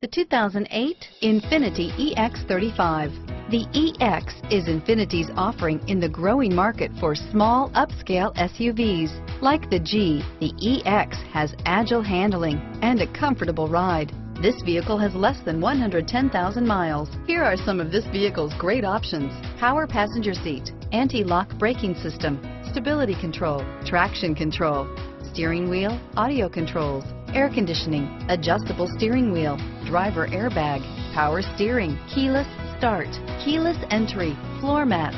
The 2008 Infiniti EX35. The EX is Infiniti's offering in the growing market for small, upscale SUVs. Like the G, the EX has agile handling and a comfortable ride. This vehicle has less than 110,000 miles. Here are some of this vehicle's great options. Power passenger seat, anti-lock braking system, stability control, traction control, steering wheel, audio controls, air conditioning, adjustable steering wheel, driver airbag, power steering, keyless start, keyless entry, floor mats,